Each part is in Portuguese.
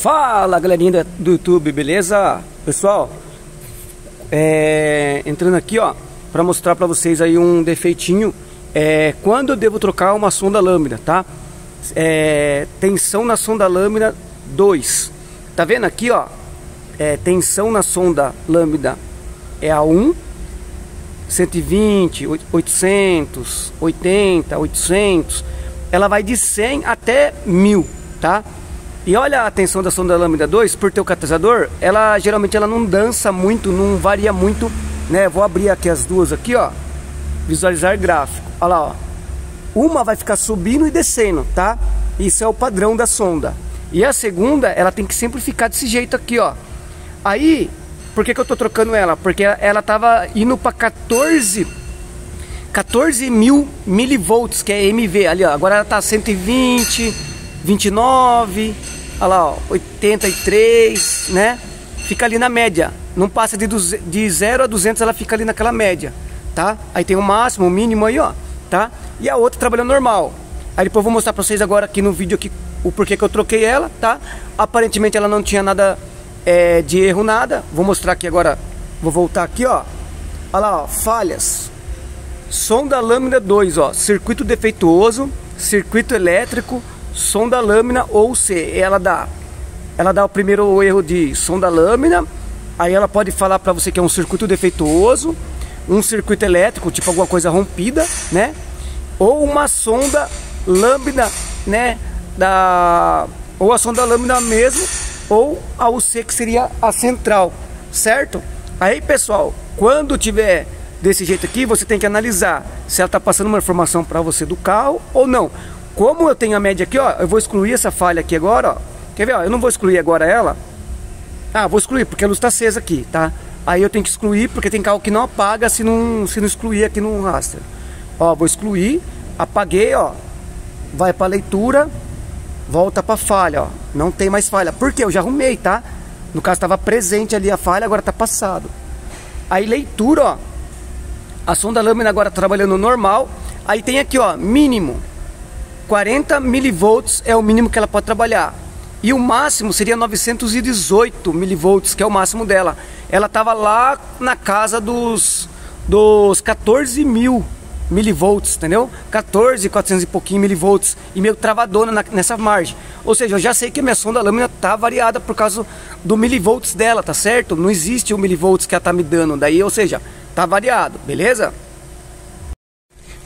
Fala galerinha do YouTube, beleza? Pessoal, é, entrando aqui ó, para mostrar para vocês aí um defeitinho é, Quando eu devo trocar uma sonda lâmina, tá? É, tensão na sonda lâmina 2 Tá vendo aqui ó, é, tensão na sonda lâmina é a 1 120, 800, 80, 800 Ela vai de 100 até 1000, tá? E olha a tensão da sonda lâmina 2, por ter o catalisador, ela geralmente ela não dança muito, não varia muito, né? Vou abrir aqui as duas aqui, ó. Visualizar gráfico. Olha lá, ó. Uma vai ficar subindo e descendo, tá? Isso é o padrão da sonda. E a segunda, ela tem que sempre ficar desse jeito aqui, ó. Aí, por que, que eu tô trocando ela? Porque ela tava indo para 14 14 mil milivolts, que é MV ali, ó. Agora ela tá 120, 29, olha lá, ó, 83, né? Fica ali na média. Não passa de, de 0 a 200, ela fica ali naquela média, tá? Aí tem o máximo, o mínimo aí, ó, tá? E a outra trabalhando normal. Aí depois eu vou mostrar pra vocês agora aqui no vídeo aqui o porquê que eu troquei ela, tá? Aparentemente ela não tinha nada é, de erro, nada. Vou mostrar aqui agora, vou voltar aqui, ó. Olha lá, ó, falhas. Sonda lâmina 2, ó, circuito defeituoso, circuito elétrico, som da lâmina ou C. Ela dá, ela dá o primeiro erro de som da lâmina, aí ela pode falar para você que é um circuito defeituoso, um circuito elétrico, tipo alguma coisa rompida, né? Ou uma sonda lâmina, né? Da ou a sonda lâmina mesmo, ou a UC que seria a central, certo? Aí, pessoal, quando tiver desse jeito aqui, você tem que analisar se ela está passando uma informação para você do carro ou não. Como eu tenho a média aqui, ó, eu vou excluir essa falha aqui agora, ó. Quer ver, ó, eu não vou excluir agora ela. Ah, vou excluir porque a luz está acesa aqui, tá? Aí eu tenho que excluir porque tem carro que não apaga se não, se não excluir aqui no raster. Ó, vou excluir, apaguei, ó. Vai para leitura, volta para falha, ó. Não tem mais falha. Por quê? Eu já arrumei, tá? No caso estava presente ali a falha, agora tá passado. Aí leitura, ó. A sonda lâmina agora trabalhando normal. Aí tem aqui, ó, mínimo. 40 milivolts é o mínimo que ela pode trabalhar. E o máximo seria 918 milivolts, que é o máximo dela. Ela estava lá na casa dos, dos 14 mil milivolts, entendeu? 14, 400 e pouquinho milivolts e meio travadona na, nessa margem. Ou seja, eu já sei que a minha sonda lâmina tá variada por causa do milivolts dela, tá certo? Não existe o milivolts que ela tá me dando daí, ou seja, tá variado, beleza?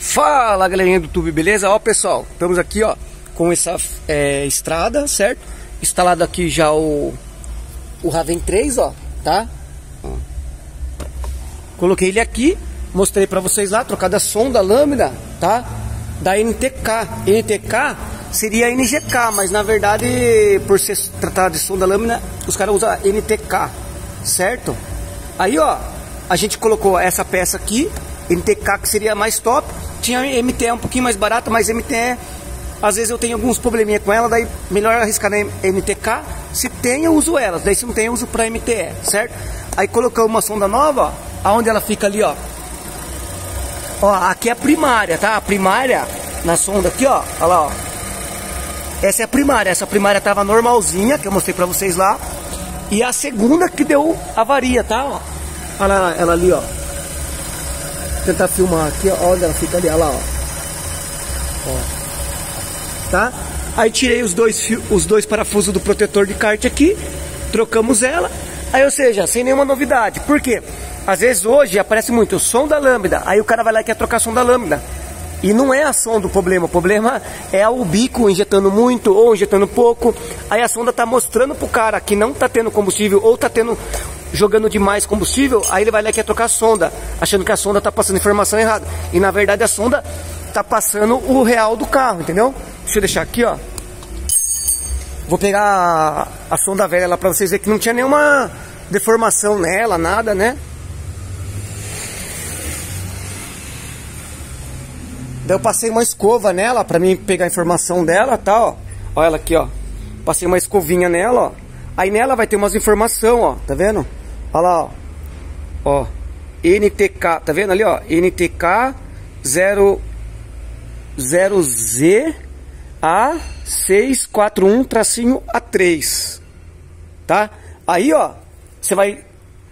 Fala galerinha do YouTube, beleza? Ó pessoal, estamos aqui ó com essa é, estrada, certo? Instalado aqui já o, o Raven 3, ó, tá? Coloquei ele aqui, mostrei pra vocês lá, trocada a sonda lâmina, tá? Da NTK. NTK seria NGK, mas na verdade, por ser tratado de sonda lâmina, os caras usam NTK, certo? Aí ó, a gente colocou essa peça aqui, NTK que seria mais top, tinha MTE um pouquinho mais barata, mas MTE, às vezes eu tenho alguns probleminha com ela, daí melhor arriscar na MTK. Se tem, eu uso ela, daí se não tem, eu uso para MTE, certo? Aí colocamos uma sonda nova, aonde ela fica ali, ó. Ó, aqui é a primária, tá? A primária na sonda aqui, ó, olha lá, ó. Essa é a primária, essa primária tava normalzinha, que eu mostrei pra vocês lá. E a segunda que deu avaria, tá? Ó. Olha ela, ela ali, ó tentar filmar aqui, ó, olha, ela fica ali, olha lá, ó. ó. Tá? Aí tirei os dois, os dois parafusos do protetor de kart aqui, trocamos ela. Aí, ou seja, sem nenhuma novidade. Por quê? Às vezes hoje aparece muito o som da lâmpada, aí o cara vai lá e quer trocar som da lâmpada. E não é a sonda o problema, o problema é o bico injetando muito ou injetando pouco. Aí a sonda tá mostrando pro cara que não tá tendo combustível ou tá tendo jogando demais combustível, aí ele vai lá e quer trocar a sonda, achando que a sonda está passando informação errada. E na verdade a sonda está passando o real do carro, entendeu? Deixa eu deixar aqui, ó. Vou pegar a, a sonda velha lá para vocês verem que não tinha nenhuma deformação nela, nada, né? Daí eu passei uma escova nela para mim pegar a informação dela, tá, ó. Olha ela aqui, ó. Passei uma escovinha nela, ó. Aí nela vai ter umas informação, ó, tá vendo? Olha lá, ó. Ó. NTK, tá vendo ali, ó? NTK 0 0Z A641 tracinho A3. tá? Aí, ó, você vai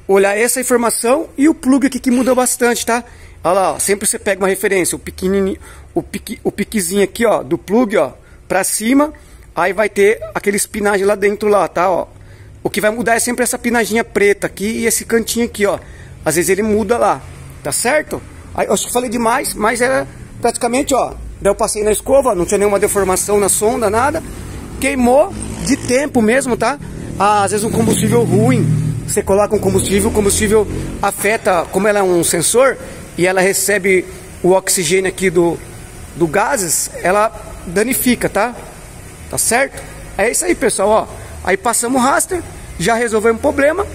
olhar essa informação e o plug aqui que muda bastante, tá? Olha lá, ó, sempre você pega uma referência, o pequenininho, o, pique, o piquezinho aqui, ó, do plug, ó, pra cima, aí vai ter aquele espinagem lá dentro lá, tá, ó. O que vai mudar é sempre essa pinaginha preta aqui e esse cantinho aqui, ó. Às vezes ele muda lá, tá certo? Aí, eu acho que falei demais, mas era praticamente, ó. Daí eu passei na escova, não tinha nenhuma deformação na sonda, nada. Queimou de tempo mesmo, tá? Ah, às vezes um combustível ruim, você coloca um combustível, o combustível afeta, como ela é um sensor, e ela recebe o oxigênio aqui do, do gases, ela danifica, tá? Tá certo? É isso aí, pessoal, ó. Aí passamos o raster, já resolvemos o problema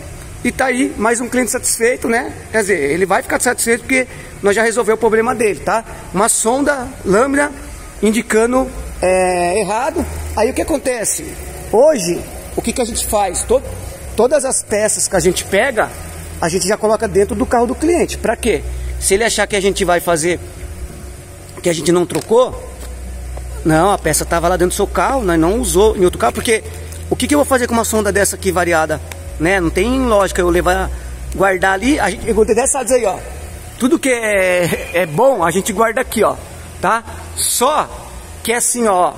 e tá aí mais um cliente satisfeito, né? Quer dizer, ele vai ficar satisfeito porque nós já resolvemos o problema dele, tá? Uma sonda lâmina indicando é, errado. Aí o que acontece? Hoje, o que, que a gente faz? Todo, todas as peças que a gente pega, a gente já coloca dentro do carro do cliente. Para quê? Se ele achar que a gente vai fazer, que a gente não trocou, não, a peça estava lá dentro do seu carro, nós não usou em outro carro, porque o que, que eu vou fazer com uma sonda dessa aqui variada? Né? Não tem lógica eu levar, guardar ali, a gente, eu vou ter dessa aí, ó. Tudo que é, é bom, a gente guarda aqui, ó, tá? Só que é assim, ó,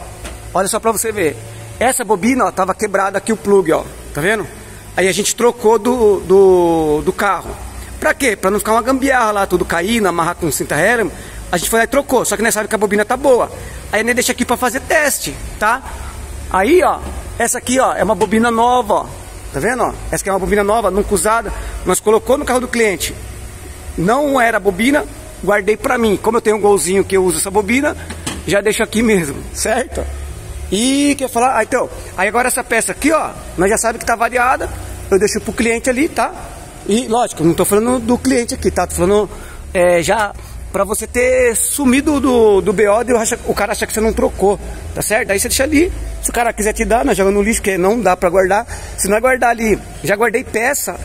olha só pra você ver. Essa bobina, ó, tava quebrada aqui o plug, ó, tá vendo? Aí a gente trocou do, do, do carro. Pra quê? Pra não ficar uma gambiarra lá, tudo caindo, amarrar com cinta Helen. A gente foi lá e trocou, só que nós sabe que a bobina tá boa. Aí nem deixa aqui pra fazer teste, tá? Aí, ó, essa aqui, ó, é uma bobina nova, ó. Tá vendo, ó? Essa aqui é uma bobina nova, nunca usada. Nós colocou no carro do cliente. Não era bobina, guardei pra mim. Como eu tenho um golzinho que eu uso essa bobina, já deixo aqui mesmo, certo? E quer falar, ah, então, aí agora essa peça aqui, ó, nós já sabe que tá variada, eu deixo pro cliente ali, tá? E lógico, não tô falando do cliente aqui, tá? Tô falando é, já para você ter sumido do, do BO e o cara achar que você não trocou, tá certo? Aí você deixa ali, se o cara quiser te dar, nós jogamos no lixo, porque não dá para guardar. Se não é guardar ali, já guardei peça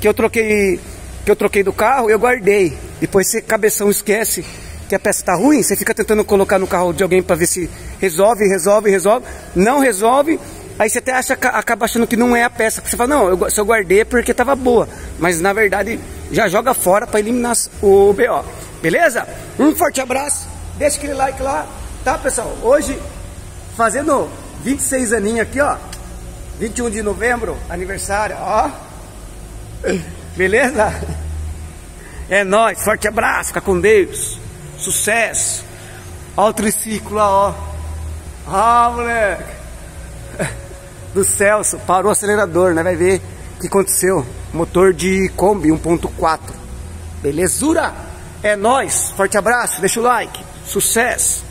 que eu troquei que eu troquei do carro, eu guardei. Depois você cabeção esquece que a peça tá ruim, você fica tentando colocar no carro de alguém para ver se resolve, resolve, resolve, não resolve, aí você até acha, acaba achando que não é a peça, você fala, não, eu, se eu guardei é porque tava boa, mas na verdade já joga fora para eliminar o BO, beleza? Um forte abraço, deixa aquele like lá, tá pessoal? Hoje, fazendo 26 aninhos aqui, ó, 21 de novembro, aniversário, ó, beleza? É nóis, forte abraço, fica com Deus. Sucesso. Olha o triciclo lá, ó. Ah, moleque. Do Celso, parou o acelerador, né? Vai ver o que aconteceu. Motor de Kombi 1.4. Belezura? É nóis. Forte abraço, deixa o like. Sucesso.